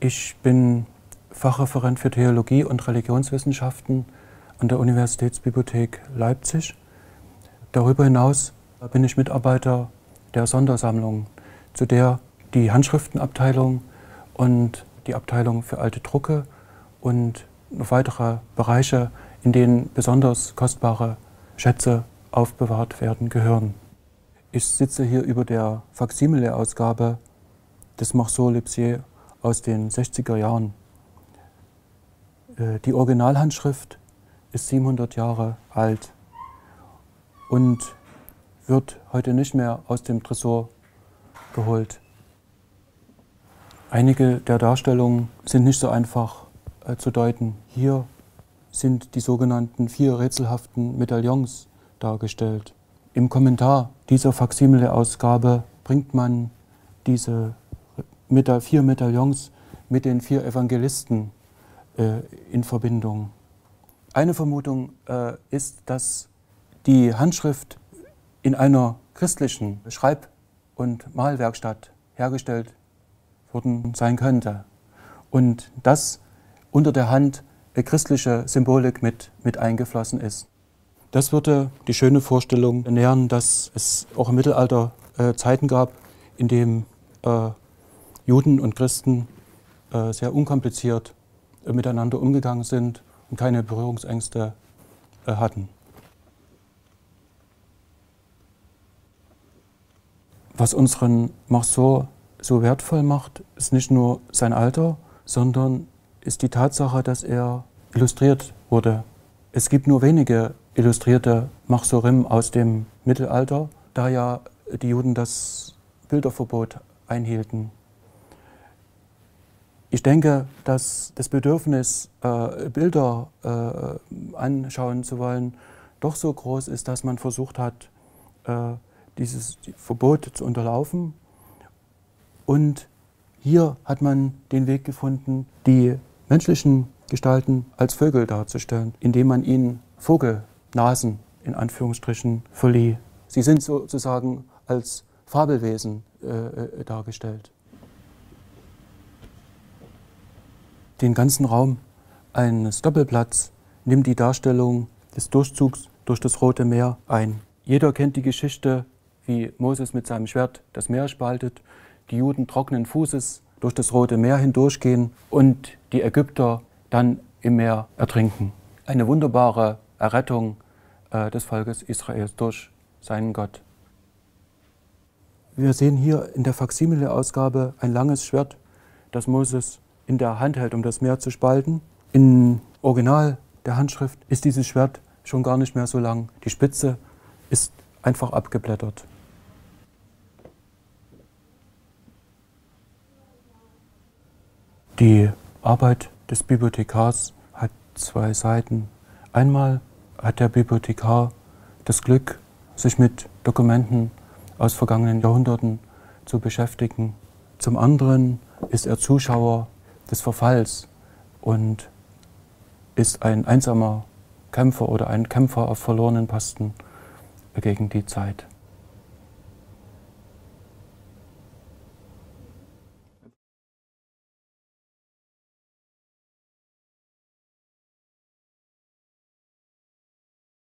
Ich bin Fachreferent für Theologie und Religionswissenschaften an der Universitätsbibliothek Leipzig. Darüber hinaus bin ich Mitarbeiter der Sondersammlung, zu der die Handschriftenabteilung und die Abteilung für alte Drucke und noch weitere Bereiche, in denen besonders kostbare Schätze aufbewahrt werden, gehören. Ich sitze hier über der Faksimile-Ausgabe des Marceau Lipsier aus den 60er Jahren. Äh, die Originalhandschrift ist 700 Jahre alt und wird heute nicht mehr aus dem Tresor geholt. Einige der Darstellungen sind nicht so einfach äh, zu deuten. Hier sind die sogenannten vier rätselhaften Medaillons dargestellt. Im Kommentar dieser Faksimile-Ausgabe bringt man diese vier Medaillons mit den vier Evangelisten äh, in Verbindung. Eine Vermutung äh, ist, dass die Handschrift in einer christlichen Schreib- und Malwerkstatt hergestellt worden sein könnte. Und dass unter der Hand christliche Symbolik mit, mit eingeflossen ist. Das würde die schöne Vorstellung nähern, dass es auch im Mittelalter äh, Zeiten gab, in denen äh, Juden und Christen äh, sehr unkompliziert äh, miteinander umgegangen sind und keine Berührungsängste äh, hatten. Was unseren Marceau so wertvoll macht, ist nicht nur sein Alter, sondern ist die Tatsache, dass er illustriert wurde. Es gibt nur wenige illustrierte Machsorim aus dem Mittelalter, da ja die Juden das Bilderverbot einhielten. Ich denke, dass das Bedürfnis, äh, Bilder äh, anschauen zu wollen, doch so groß ist, dass man versucht hat, äh, dieses Verbot zu unterlaufen. Und hier hat man den Weg gefunden, die menschlichen Gestalten als Vögel darzustellen, indem man ihnen Vogelnasen in Anführungsstrichen verlieh. Sie sind sozusagen als Fabelwesen äh, äh, dargestellt. Den ganzen Raum eines Doppelblatts nimmt die Darstellung des Durchzugs durch das Rote Meer ein. Jeder kennt die Geschichte, wie Moses mit seinem Schwert das Meer spaltet, die Juden trockenen Fußes durch das Rote Meer hindurchgehen und die Ägypter dann im Meer ertrinken. Eine wunderbare Errettung äh, des Volkes Israels durch seinen Gott. Wir sehen hier in der Faksimile-Ausgabe ein langes Schwert, das Moses in der Hand hält, um das Meer zu spalten. Im Original der Handschrift ist dieses Schwert schon gar nicht mehr so lang. Die Spitze ist einfach abgeblättert. Die Arbeit des Bibliothekars hat zwei Seiten. Einmal hat der Bibliothekar das Glück, sich mit Dokumenten aus vergangenen Jahrhunderten zu beschäftigen. Zum anderen ist er Zuschauer des Verfalls und ist ein einsamer Kämpfer oder ein Kämpfer auf verlorenen Posten gegen die Zeit.